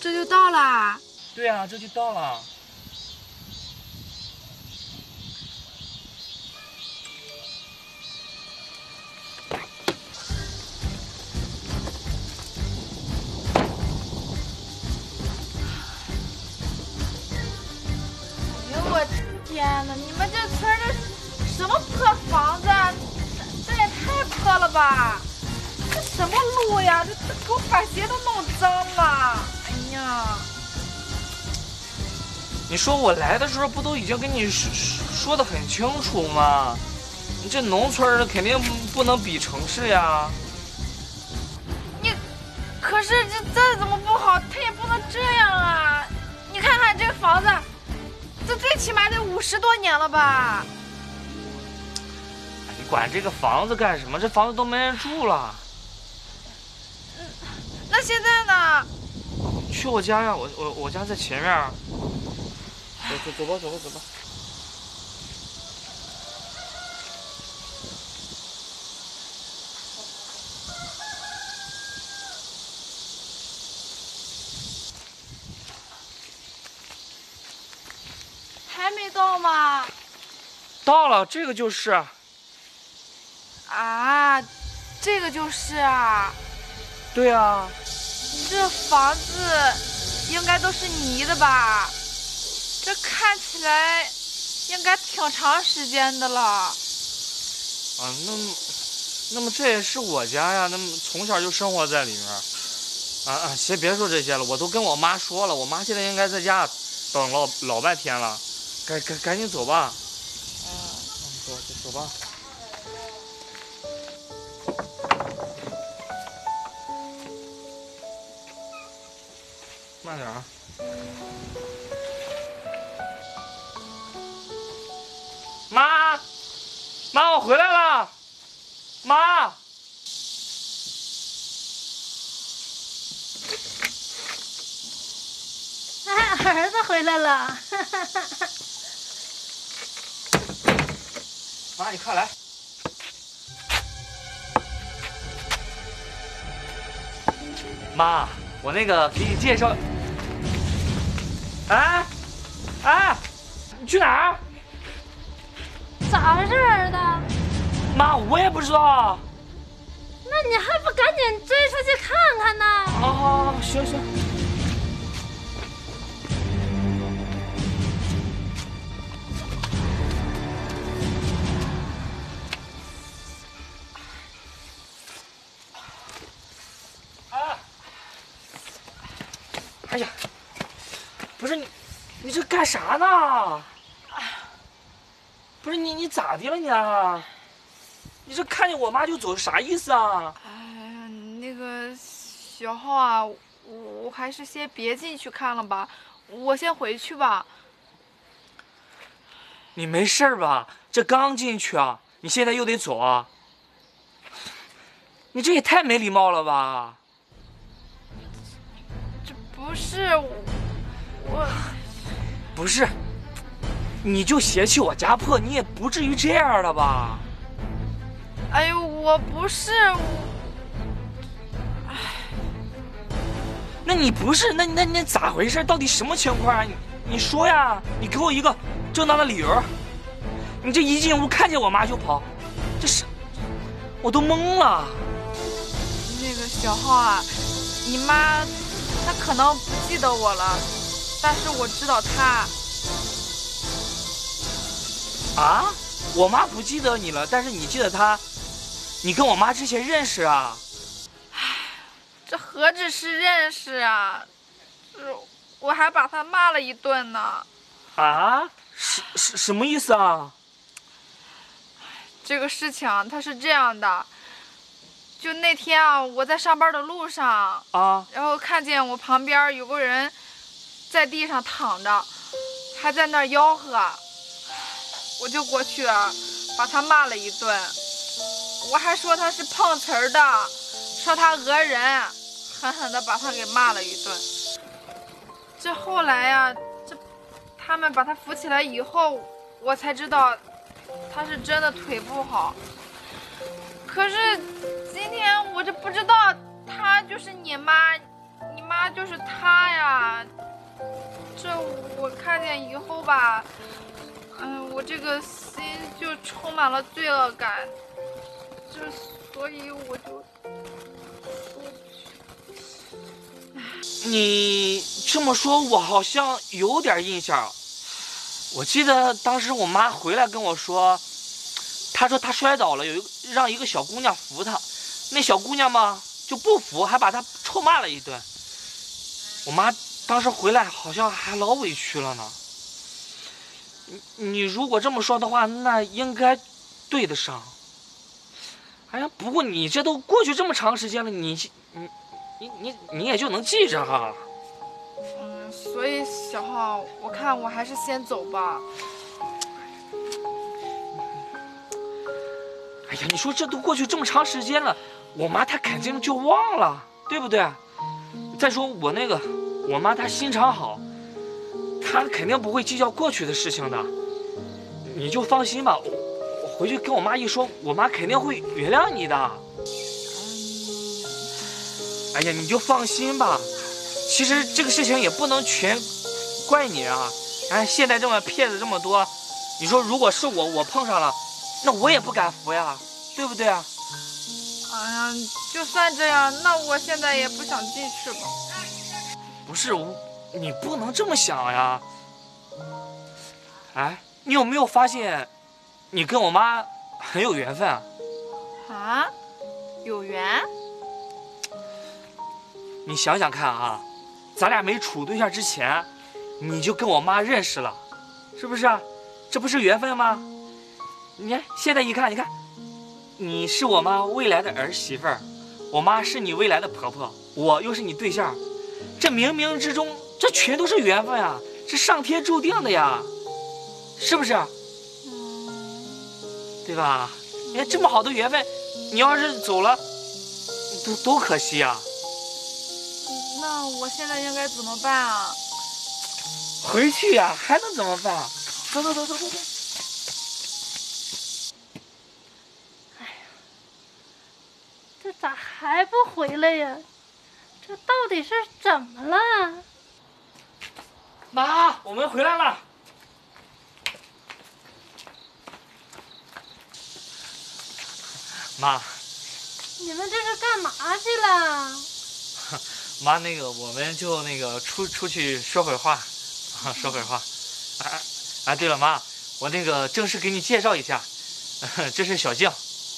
这就到啦。对啊，这就到了。哎呦我天哪！你们这村儿这什么破房子啊？这这也太破了吧！这什么路呀？这这给我把鞋都弄脏了！哎呀！你说我来的时候不都已经跟你说说的很清楚吗？你这农村的肯定不能比城市呀。你可是这再怎么不好，它也不能这样啊！你看看这个房子，这最起码得五十多年了吧？你管这个房子干什么？这房子都没人住了。那现在呢？去我家呀，我我我家在前面。走走走吧，走吧，走吧。还没到吗？到了，这个就是。啊，这个就是啊。对啊。这房子应该都是泥的吧？这看起来应该挺长时间的了。啊，那么，那么这也是我家呀，那么从小就生活在里面。啊啊，先别说这些了，我都跟我妈说了，我妈现在应该在家等老老半天了，赶赶赶紧走吧。嗯，走走走吧。慢点啊。妈，妈，我回来了，妈。哎，儿子回来了。妈，你快来。妈，我那个给你介绍。哎，哎，你去哪儿？咋回事，儿子？妈，我也不知道。那你还不赶紧追出去看看呢？好好好，行行。啊！哎呀，你这干啥呢？不是你，你咋的了你啊？你这看见我妈就走，啥意思啊？哎呀，那个小浩啊，我我还是先别进去看了吧，我先回去吧。你没事吧？这刚进去啊，你现在又得走啊？你这也太没礼貌了吧！这不是我，我不是，你就嫌弃我家破，你也不至于这样了吧？哎呦，我不是哎，那你不是？那那那咋回事？到底什么情况啊？你你说呀！你给我一个正当的理由。你这一进屋看见我妈就跑，这是我都懵了。那个小浩啊，你妈她可能不记得我了，但是我知道他。啊？我妈不记得你了，但是你记得他？你跟我妈之前认识啊？唉，这何止是认识啊，这我还把他骂了一顿呢。啊？什什什么意思啊？这个事情它是这样的，就那天啊，我在上班的路上啊，然后看见我旁边有个人在地上躺着，还在那儿吆喝，我就过去把他骂了一顿，我还说他是碰瓷儿的，说他讹人，狠狠的把他给骂了一顿。这后来呀、这他们把他扶起来以后，我才知道。他是真的腿不好，可是今天我就不知道他就是你妈，你妈就是他呀。这我看见以后吧，嗯，我这个心就充满了罪恶感。这所以我就。你这么说，我好像有点印象。我记得当时我妈回来跟我说，她说她摔倒了，有一个让一个小姑娘扶她，那小姑娘嘛就不服，还把她臭骂了一顿。我妈当时回来好像还老委屈了呢。你你如果这么说的话，那应该对得上。哎呀，不过你这都过去这么长时间了，你你你你你也就能记着哈。嗯，所以小浩，我看我还是先走吧。哎呀，你说这都过去这么长时间了，我妈她肯定就忘了，对不对？再说我那个，我妈她心肠好，她肯定不会计较过去的事情的。你就放心吧，我回去跟我妈一说，我妈肯定会原谅你的。哎呀，你就放心吧。其实这个事情也不能全怪你啊！哎，现在这么骗子这么多，你说如果是我，我碰上了，那我也不敢扶呀，对不对啊？哎呀，就算这样，那我现在也不想进去了。不是我，你不能这么想呀。哎，你有没有发现，你跟我妈很有缘分啊？啊？有缘？你想想看啊。咱俩没处对象之前，你就跟我妈认识了，是不是啊？这不是缘分吗？你看现在一看，你看，你是我妈未来的儿媳妇儿，我妈是你未来的婆婆，我又是你对象，这冥冥之中，这全都是缘分呀，是上天注定的呀，是不是？对吧？你看这么好的缘分，你要是走了，多多可惜啊。那我现在应该怎么办啊？回去呀，还能怎么办？走走走走走走。哎呀，这咋还不回来呀？这到底是怎么了？妈，我们回来了。妈，你们这是干嘛去了？妈，那个我们就那个出出去说会儿话，啊，说会儿话。哎哎，对了，妈，我那个正式给你介绍一下，这是小静。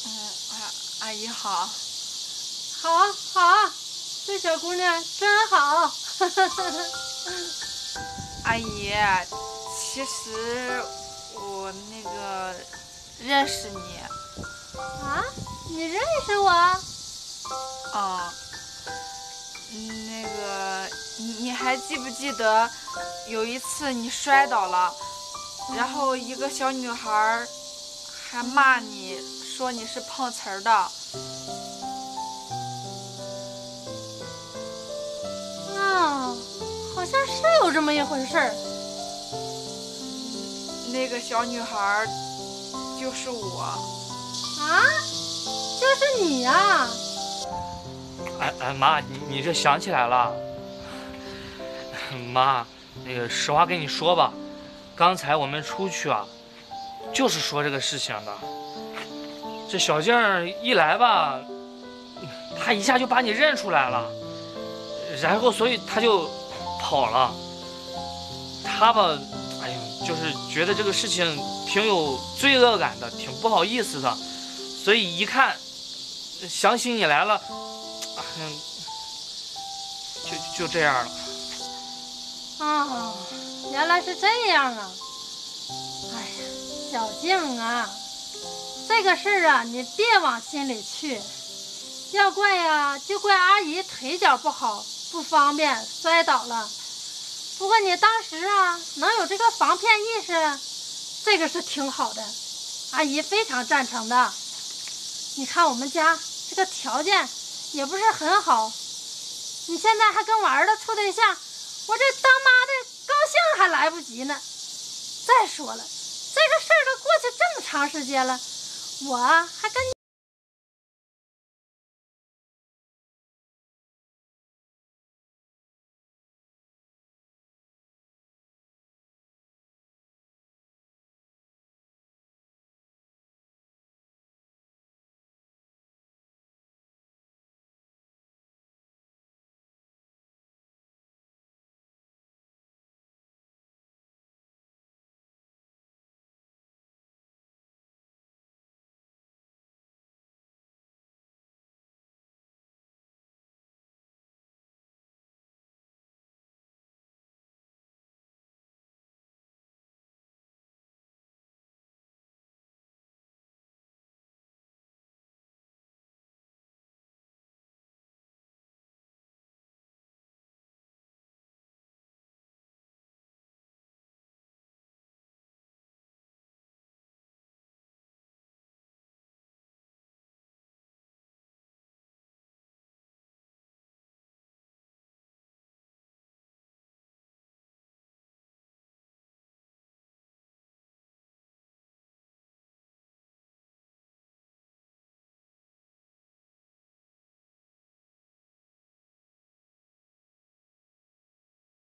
嗯，阿阿姨好。好啊好啊，这小姑娘真好。阿姨，其实我那个认识你。啊？你认识我？哦。那个，你你还记不记得有一次你摔倒了，然后一个小女孩还骂你说你是碰瓷儿的。这么一回事儿。那个小女孩就是我。啊，就是你呀。哎哎妈，你你这想起来了？妈，那个实话跟你说吧，刚才我们出去啊，就是说这个事情的。这小静一来吧，她一下就把你认出来了，然后所以她就跑了。他吧，哎呀，就是觉得这个事情挺有罪恶感的，挺不好意思的，所以一看想起你来了。就就这样了。啊，原来是这样啊！哎呀，小静啊，这个事儿啊，你别往心里去。要怪呀，就怪阿姨腿脚不好，不方便摔倒了。不过你当时啊，能有这个防骗意识，这个是挺好的，阿姨非常赞成的。你看我们家这个条件。也不是很好，你现在还跟我儿子处对象，我这当妈的高兴还来不及呢。再说了，这个事儿都过去这么长时间了，我还跟。